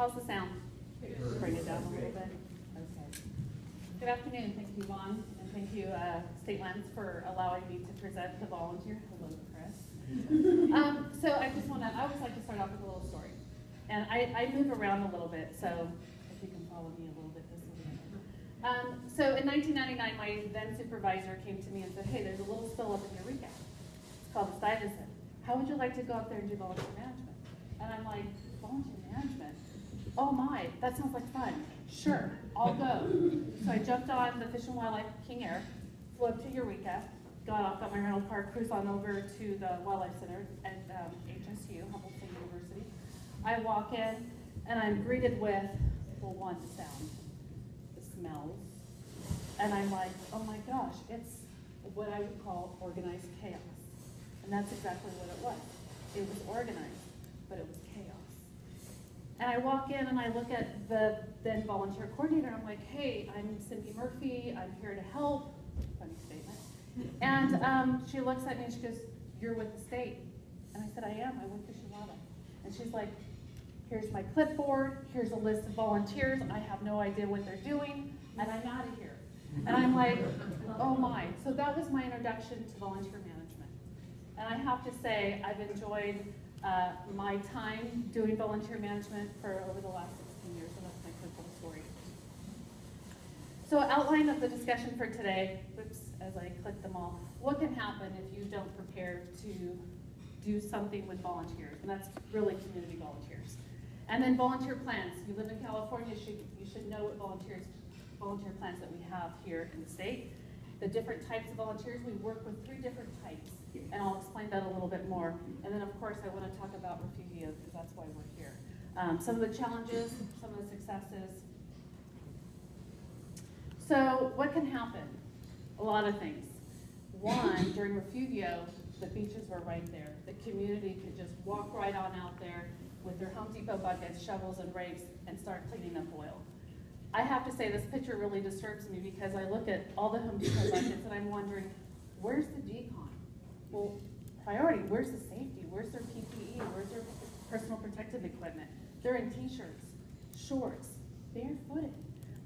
How's the sound? Bring it down a little bit. Okay. Good afternoon. Thank you, Vaughn, and thank you, uh, State Lands, for allowing me to present the volunteer. Hello, Chris. Um, so I just want to, I always like to start off with a little story. And I, I move around a little bit, so if you can follow me a little bit, this good. Um, so in 1999, my then supervisor came to me and said, hey, there's a little spill up in Eureka. It's called the Stuyvesant. How would you like to go up there and do volunteer management? And I'm like, volunteer management? Oh my, that sounds like fun. Sure, I'll go. So I jumped on the Fish and Wildlife King Air, flew up to Eureka, got off at my rental car, cruised on over to the Wildlife Center at um, HSU, Humboldt State University. I walk in and I'm greeted with, well, one, sound, the smells, and I'm like, oh my gosh, it's what I would call organized chaos. And that's exactly what it was. It was organized, but it was chaos. And I walk in and I look at the then volunteer coordinator. I'm like, hey, I'm Cindy Murphy. I'm here to help. Funny statement. And um, she looks at me and she goes, you're with the state. And I said, I am. I'm with Fish and And she's like, here's my clipboard. Here's a list of volunteers. I have no idea what they're doing. And I'm out of here. And I'm like, oh my. So that was my introduction to volunteer management. And I have to say, I've enjoyed uh, my time doing volunteer management for over the last 16 years, and that's my quick little story. So outline of the discussion for today, oops, as I click them all, what can happen if you don't prepare to do something with volunteers, and that's really community volunteers. And then volunteer plans. You live in California, you should, you should know what volunteers, volunteer plans that we have here in the state. The different types of volunteers, we work with three different types, and I'll explain that a little bit more. And then, of course, I want to talk about Refugios, because that's why we're here. Um, some of the challenges, some of the successes, so what can happen? A lot of things. One, during Refugio, the beaches were right there. The community could just walk right on out there with their Home Depot buckets, shovels, and rakes and start cleaning up oil. I have to say this picture really disturbs me because I look at all the Home Depot buckets and I'm wondering, where's the decon? Well, priority, where's the safety? Where's their PPE? Where's their personal protective equipment? They're in t-shirts, shorts, barefooted,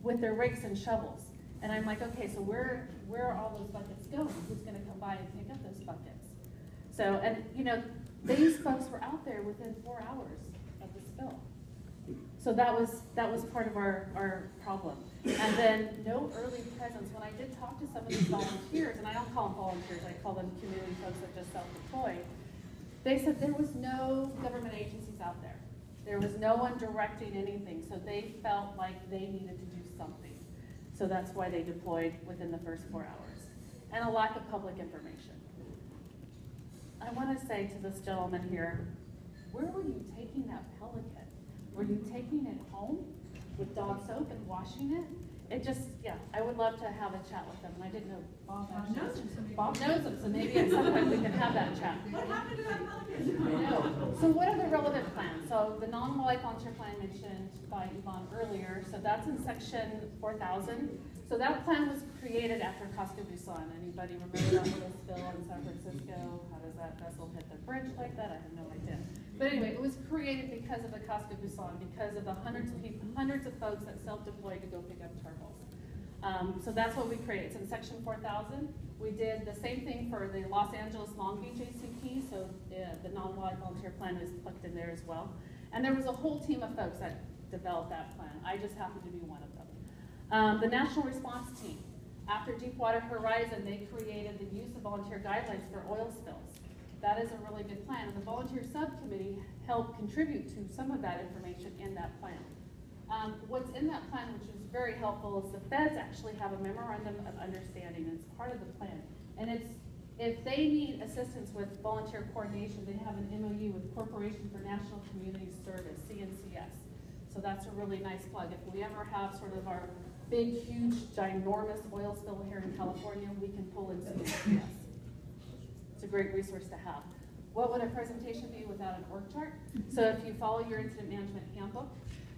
with their rakes and shovels. And I'm like, okay, so where, where are all those buckets going? Who's gonna come by and pick up those buckets? So, and you know, these folks were out there within four hours of the spill. So that was, that was part of our, our problem. And then no early presence. When I did talk to some of these volunteers, and I don't call them volunteers, I call them community folks that just self-deploy, they said there was no government agencies out there. There was no one directing anything, so they felt like they needed to do something. So that's why they deployed within the first four hours. And a lack of public information. I want to say to this gentleman here, where were you taking that Pelican? Were you taking it home with dog soap and washing it? It just, yeah, I would love to have a chat with them, I didn't know Bob Bob knows him, so Bob knows them, so maybe at some point we can have that chat. What happened to that? I know. So what are the relevant plans? So the non-wildlife volunteer plan mentioned by Yvonne earlier, so that's in section four thousand. So that plan was created after Cosco Busan. Anybody remember that little spill in San Francisco? How does that vessel hit the bridge like that? I have no idea. But anyway, it was created because of the Cosco Busan, because of the hundreds of people, hundreds of folks that self-deployed to go pick up turtles. Um, so that's what we created. In section 4000. We did the same thing for the Los Angeles Long Beach ACP, so the, the non-wildlife volunteer plan is plugged in there as well. And there was a whole team of folks that developed that plan. I just happened to be one of them. Um, the National Response Team, after Deepwater Horizon, they created the use of volunteer guidelines for oil spills. That is a really good plan, and the volunteer subcommittee helped contribute to some of that information in that plan. Um, what's in that plan, which is very helpful, is the feds actually have a memorandum of understanding, and it's part of the plan. And it's, if they need assistance with volunteer coordination, they have an MOU with Corporation for National Community Service, CNCS. So that's a really nice plug. If we ever have sort of our big, huge, ginormous oil spill here in California, we can pull in CNCS. A great resource to have. What would a presentation be without an org chart? So if you follow your incident management handbook,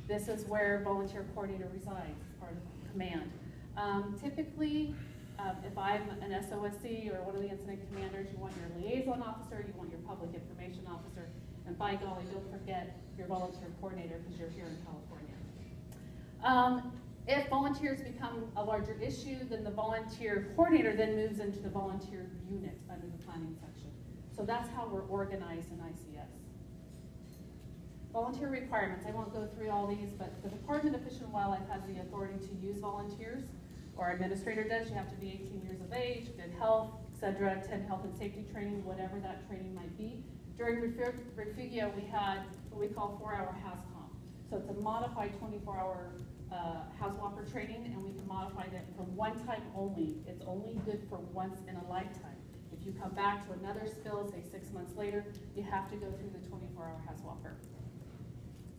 this is where volunteer coordinator resides, of command. Um, typically, um, if I'm an SOSC or one of the incident commanders, you want your liaison officer, you want your public information officer, And by golly, don't forget your volunteer coordinator because you're here in California. Um, if volunteers become a larger issue, then the volunteer coordinator then moves into the volunteer unit under the planning section. So that's how we're organized in ICS. Volunteer requirements, I won't go through all these, but the Department of Fish and Wildlife has the authority to use volunteers, or administrator does, you have to be eighteen years of age, good health, et cetera, attend health and safety training, whatever that training might be. During refu- Refugio, we had what we call four-hour HAZCOM. So it's a modified twenty-four hour, uh, HAZWOPER training, and we can modify that for one time only. It's only good for once in a lifetime. If you come back to another spill, say six months later, you have to go through the twenty-four hour HAZWOPER.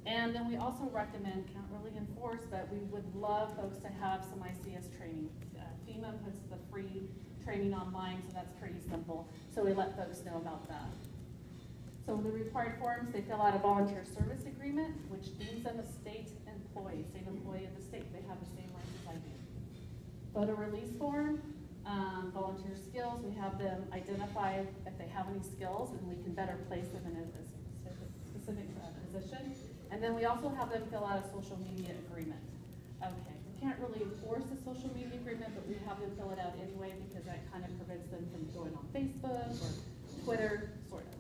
And then we also recommend, can't really enforce, but we would love folks to have some ICS training. Uh, FEMA puts the free training online, so that's pretty simple. So we let folks know about that. So the required forms, they fill out a volunteer service agreement, which deems them a state employee, state employee of the state. They have the same rights as I do. Photo release form, um, volunteer skills, we have them identify if they have any skills, and we can better place them in a specific, position. And then we also have them fill out a social media agreement. Okay, we can't really enforce the social media agreement, but we have them fill it out anyway, because that kind of prevents them from going on Facebook or Twitter, sort of.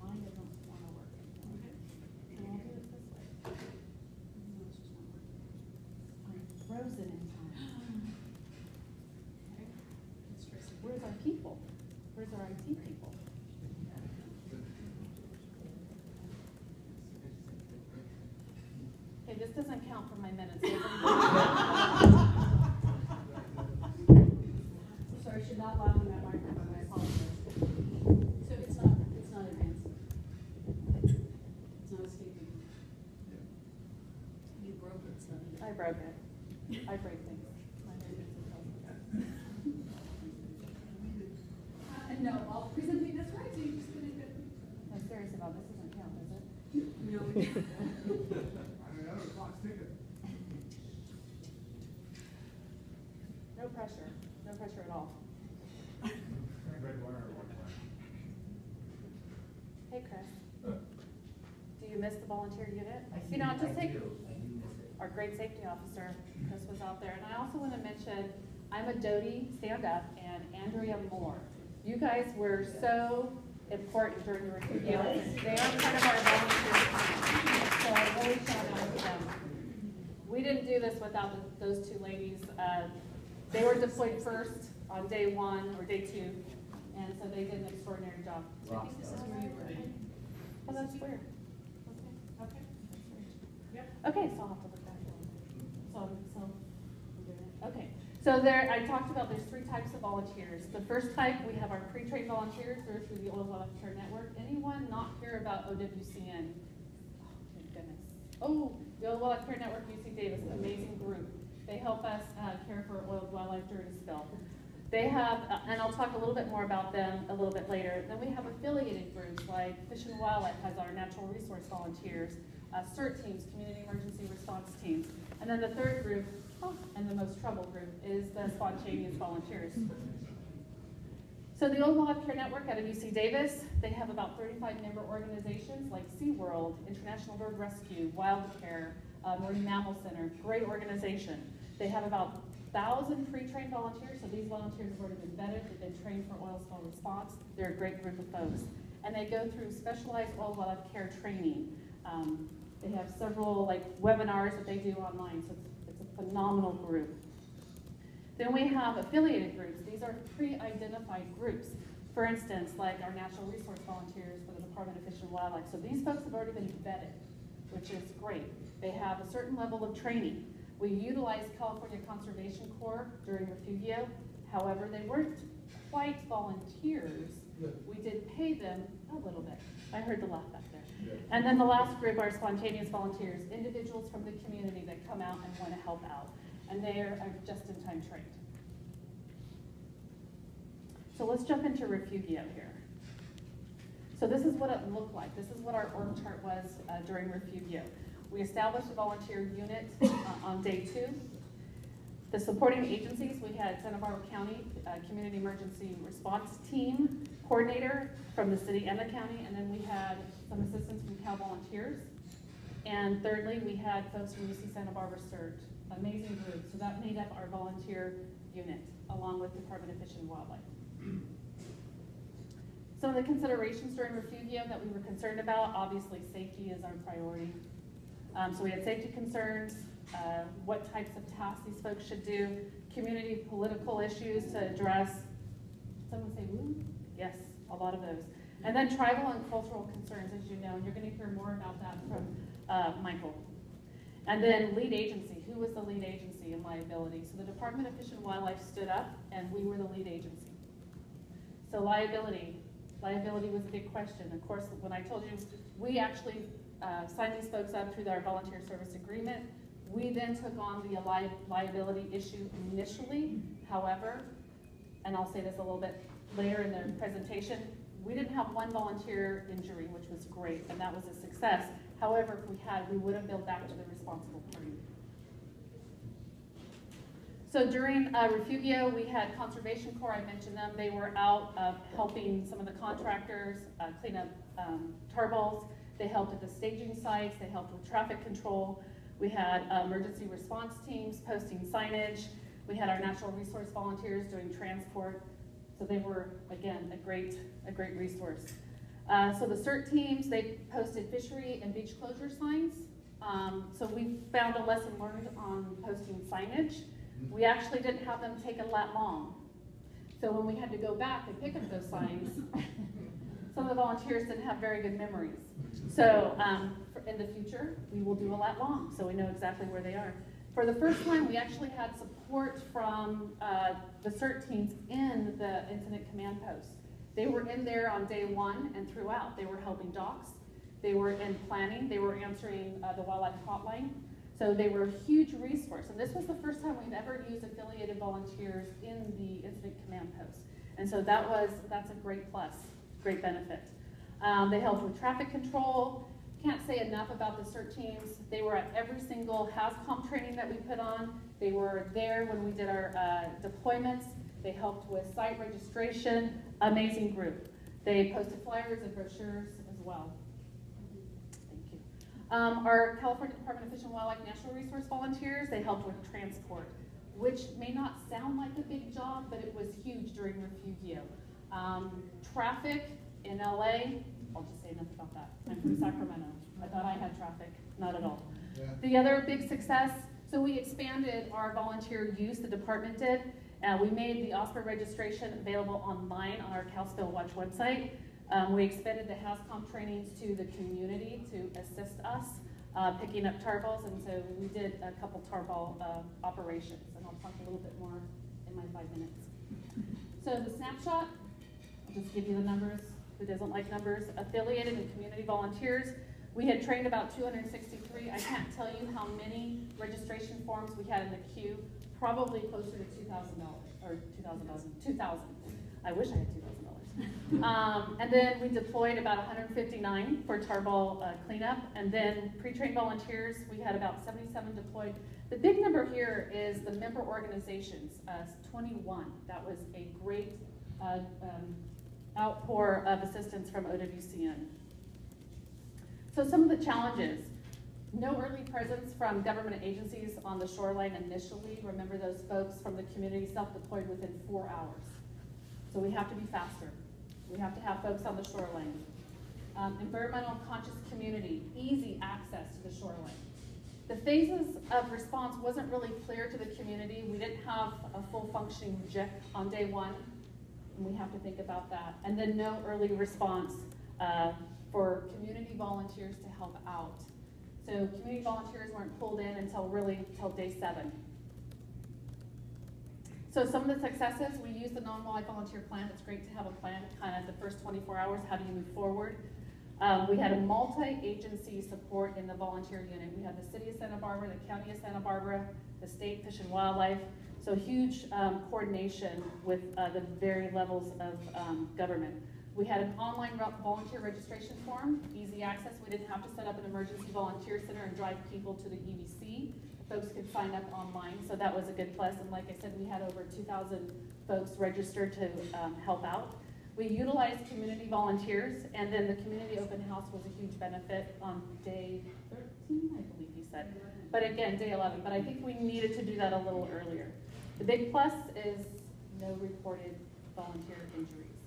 Mine doesn't wanna work anymore. So I'll do it this way. No, it's just not working. I'm frozen in time. Where's our people? Where's our IT people? Okay, this doesn't count for my minutes. Sorry, should not laugh in that microphone, I apologize. So it's not, it's not advanced? It's not escaping? You broke it, so. I broke it. I break things. My maintenance is helpful. Uh, no, all presenting, that's right, so you just finished it. I'm serious about this, doesn't count, does it? No. I don't know, the clock's ticking. No pressure, no pressure at all. Red wire or white wire? Hey, Chris. Do you miss the volunteer unit? I You know, just I take, do, I do miss it. our great safety officer, Chris was out there, and I also want to mention, I'm a Doty stand-up, and Andrea Moore. You guys were so important during the review, they are part of our volunteer team, so I really shout out to them. We didn't do this without the- those two ladies, uh, they were deployed first on day one, or day two, and so they did an extraordinary job. So I think this is where you were. Oh, that's weird. Okay. So I'll have to look back. So, so, it. okay. So there, I talked about there's three types of volunteers. The first type, we have our pre-trained volunteers, they're through the Oil Wildlife Care Network. Anyone not hear about OWCN? Oh, thank goodness. Oh, the Oil Wildlife Care Network, UC Davis, amazing group. They help us, uh, care for oil wildlife during spill. They have, uh, and I'll talk a little bit more about them a little bit later. Then we have affiliated groups like Fish and Wildlife has our natural resource volunteers, uh, CERT teams, community And then the third group, and the most troubled group, is the spontaneous volunteers. So the Oiled Wildlife Care Network out of UC Davis, they have about thirty-five member organizations like SeaWorld, International Bird Rescue, Wild Care, uh, Marine Mammal Center, great organization. They have about thousand pre-trained volunteers, so these volunteers have already been vetted, they've been trained for oil spill response. They're a great group of folks. And they go through specialized oil wildlife care training. Have several like webinars that they do online, so it's, it's a phenomenal group. Then we have affiliated groups. These are pre-identified groups. For instance, like our natural resource volunteers for the Department of Fish and Wildlife. So these folks have already been vetted, which is great. They have a certain level of training. We utilized California Conservation Corps during Refugio. However, they weren't quite volunteers. We did pay them a little bit. I heard the laugh back there. And then the last group are spontaneous volunteers, individuals from the community that come out and want to help out. And they are just-in-time trained. So let's jump into Refugio here. So this is what it looked like. This is what our org chart was uh, during Refugio. We established a volunteer unit uh, on day two. The supporting agencies, we had Santa Barbara County uh, Community Emergency Response Team, coordinator from the city and the county, and then we had some assistance from Cal Volunteers. And thirdly, we had folks from UC Santa Barbara CERT, amazing group, so that made up our volunteer unit, along with Department of Fish and Wildlife. Some of the considerations during refugio that we were concerned about, obviously, safety is our priority. Um, so we had safety concerns, uh, what types of tasks these folks should do, community political issues to address. Someone say woo? Yes, a lot of those. And then tribal and cultural concerns, as you know, and you're gonna hear more about that from, uh, Michael. And then lead agency, who was the lead agency in liability? So the Department of Fish and Wildlife stood up and we were the lead agency. So liability, liability was a big question. Of course, when I told you, we actually uh, signed these folks up through our volunteer service agreement. We then took on the li- liability issue initially. However, and I'll say this a little bit later in the presentation, we didn't have one volunteer injury, which was great, and that was a success. However, if we had, we would have billed back to the responsible party. So during uh, Refugio, we had Conservation Corps, I mentioned them, they were out uh, helping some of the contractors uh, clean up um, tar balls. They helped at the staging sites, they helped with traffic control. We had uh, emergency response teams posting signage. We had our natural resource volunteers doing transport. So they were, again, a great, a great resource. Uh, so the CERT teams, they posted fishery and beach closure signs. Um, so we found a lesson learned on posting signage. We actually didn't have them take a lat long. So when we had to go back and pick up those signs, some of the volunteers didn't have very good memories. So um, for- in the future, we will do a lat long, so we know exactly where they are. For the first time, we actually had support from uh, the CERT teams in the incident command post. They were in there on day one and throughout. They were helping docs. They were in planning. They were answering uh, the wildlife hotline. So they were a huge resource. And this was the first time we've ever used affiliated volunteers in the incident command post. And so that was, that's a great plus, great benefit. Um, they helped with traffic control. Can't say enough about the CERT teams. They were at every single HAZCOM training that we put on. They were there when we did our uh, deployments. They helped with site registration. Amazing group. They posted flyers and brochures as well. Thank you. Um, our California Department of Fish and Wildlife Natural Resource Volunteers, they helped with transport, which may not sound like a big job, but it was huge during refugio. Um, traffic in LA, I'll just say enough about that. I'm from Sacramento. I thought I had traffic, not at all. The other big success, so we expanded our volunteer use, the department did. Uh, we made the OSPR registration available online on our Calspill Watch website. Um, we expanded the HAZCOM trainings to the community to assist us uh, picking up tar balls, and so we did a couple tar ball uh, operations, and I'll talk a little bit more in my five minutes. So the snapshot, I'll just give you the numbers. Who doesn't like numbers? Affiliated and community volunteers. We had trained about 263. I can't tell you how many registration forms we had in the queue. Probably closer to $2,000 or $2,000. 2,000. I wish I had $2,000. um, and then we deployed about 159 for tarball uh, cleanup. And then pre-trained volunteers, we had about 77 deployed. The big number here is the member organizations, uh, 21. That was a great uh, um, outpour of assistance from OWCN. So some of the challenges. No early presence from government agencies on the shoreline initially. Remember those folks from the community self-deployed within four hours. So we have to be faster. We have to have folks on the shoreline. Um, environmental conscious community, easy access to the shoreline. The phases of response wasn't really clear to the community. We didn't have a full functioning JIC on day one, and we have to think about that. And then no early response uh, for community volunteers to help out. So community volunteers weren't pulled in until really until day seven. So some of the successes, we use the non-wildlife volunteer plan. It's great to have a plan, kind of the first 24 hours, how do you move forward? Um, we had a multi-agency support in the volunteer unit. We had the city of Santa Barbara, the county of Santa Barbara, the state fish and wildlife. So huge um, coordination with uh, the very levels of um, government. We had an online volunteer registration form, easy access. We didn't have to set up an emergency volunteer center and drive people to the EVC. Folks could sign up online, so that was a good plus. And like I said, we had over 2,000 folks register to um, help out. We utilized community volunteers, and then the community open house was a huge benefit on day 13, I believe he said. But again, day 11. But I think we needed to do that a little earlier. The big plus is no reported volunteer injuries.